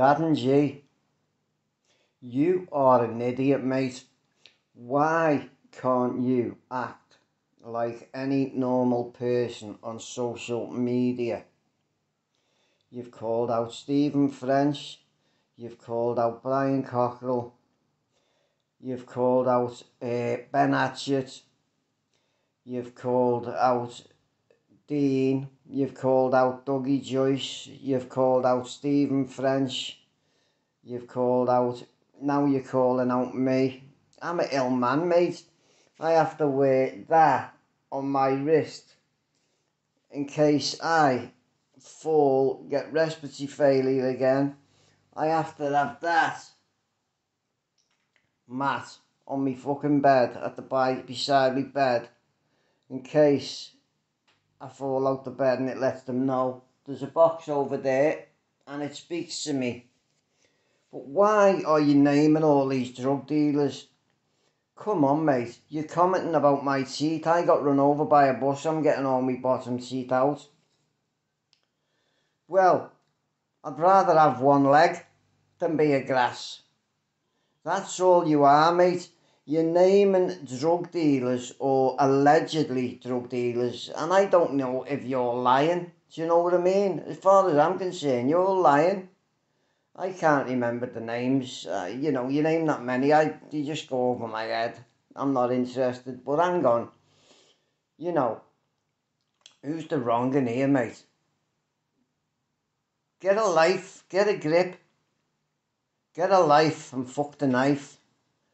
And G, you are an idiot, mate. Why can't you act like any normal person on social media? You've called out Stephen French, you've called out Brian Cockerill. you've called out uh, Ben Hatchett, you've called out Dean, you've called out Dougie Joyce, you've called out Stephen French, you've called out, now you're calling out me. I'm an ill man, mate. I have to wear that on my wrist in case I fall, get respiratory failure again. I have to have that mat on me fucking bed at the by beside me bed in case I fall out the bed and it lets them know there's a box over there and it speaks to me. But why are you naming all these drug dealers? Come on, mate. You're commenting about my teeth. I got run over by a bus. I'm getting all my bottom teeth out. Well, I'd rather have one leg than be a grass. That's all you are, mate. You're naming drug dealers or allegedly drug dealers, and I don't know if you're lying. Do you know what I mean? As far as I'm concerned, you're lying. I can't remember the names. Uh, you know, you name that many, I you just go over my head. I'm not interested. But hang on. You know, who's the wrong in here, mate? Get a life, get a grip, get a life and fuck the knife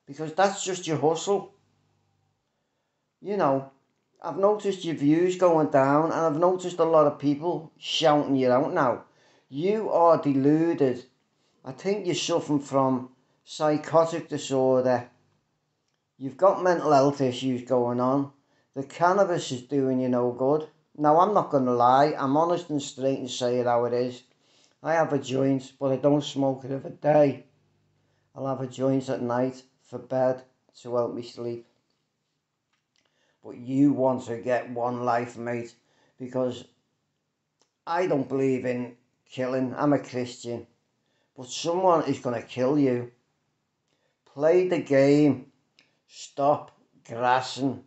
because that's just your hustle. You know, I've noticed your views going down and I've noticed a lot of people shouting you out now. You are deluded. I think you're suffering from psychotic disorder. You've got mental health issues going on. The cannabis is doing you no good. Now, I'm not going to lie. I'm honest and straight and say it how it is. I have a joint, but I don't smoke it every day. I'll have a joint at night for bed to help me sleep. But you want to get one life, mate, because I don't believe in killing. I'm a Christian. But someone is going to kill you. Play the game. Stop grassing.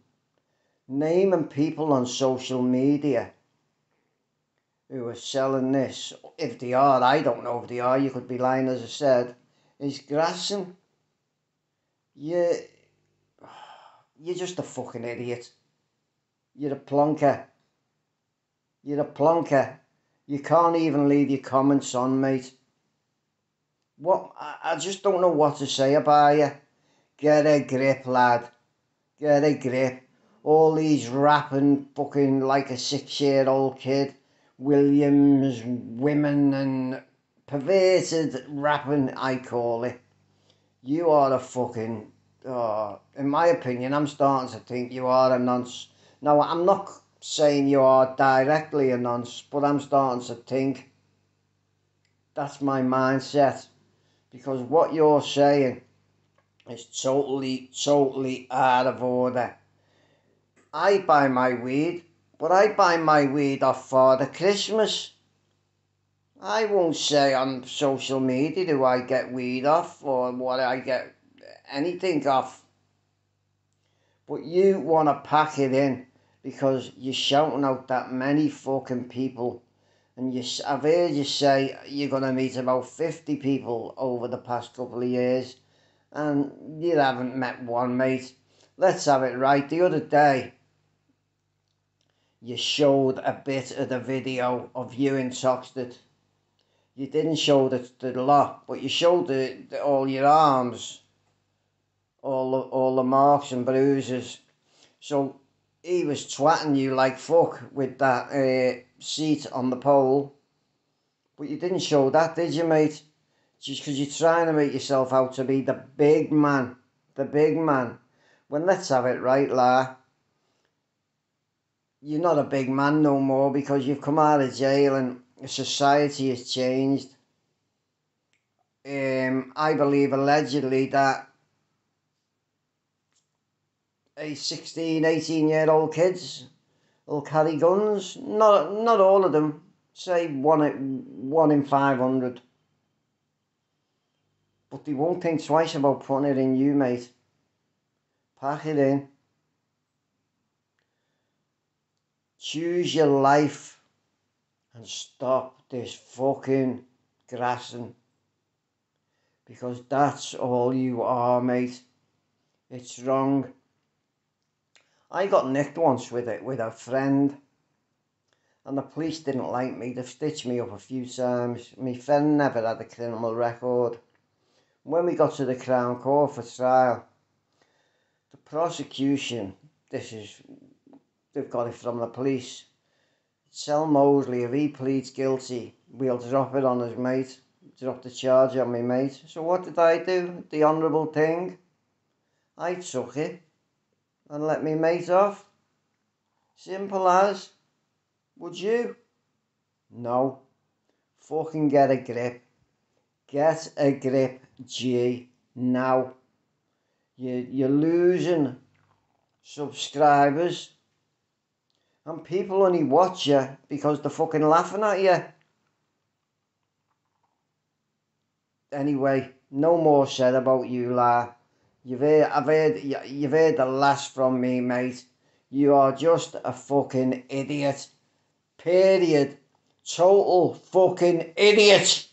Naming people on social media who are selling this, if they are, I don't know if they are, you could be lying as I said, is grassing you you're just a fucking idiot. You're a plonker. You're a plonker. You can't even leave your comments on, mate. What I, I just don't know what to say about you. Get a grip, lad. Get a grip. All these rapping fucking like a six-year-old kid. Williams, women and perverted rapping, I call it you are a fucking, uh, in my opinion, I'm starting to think you are a nonce. Now, I'm not saying you are directly a nonce, but I'm starting to think that's my mindset. Because what you're saying is totally, totally out of order. I buy my weed, but I buy my weed off Father Christmas. I won't say on social media do I get weed off or what I get anything off. But you want to pack it in because you're shouting out that many fucking people. And you, I've heard you say you're going to meet about 50 people over the past couple of years. And you haven't met one, mate. Let's have it right. The other day, you showed a bit of the video of you in Toxteth you didn't show the, the lot, but you showed the, the, all your arms, all the, all the marks and bruises. So he was twatting you like fuck with that uh, seat on the pole. But you didn't show that, did you, mate? Just because you're trying to make yourself out to be the big man. The big man. When let's have it right, La. You're not a big man no more because you've come out of jail and society has changed. Um, I believe allegedly that a 16, 18 year old kids will carry guns. Not, not all of them, say one, one in 500. But they won't think twice about putting it in you, mate. Pack it in. Choose your life and stop this fucking grassing. Because that's all you are, mate. It's wrong. I got nicked once with it with a friend and the police didn't like me. They've stitched me up a few times. My friend never had a criminal record. When we got to the Crown Court for trial, the prosecution, this is, they've got it from the police. Sel Mosley, if he pleads guilty, we'll drop it on his mate. Drop the charge on me mate. So what did I do? The honourable thing. I took it and let me mate off. Simple as. Would you? No. Fucking get a grip. Get a grip, G. Now. You, you're losing subscribers. And people only watch you because they're fucking laughing at you. Anyway, no more said about you, La. You've heard, I've heard, you've heard the last from me, mate. You are just a fucking idiot. Period. Total fucking idiot.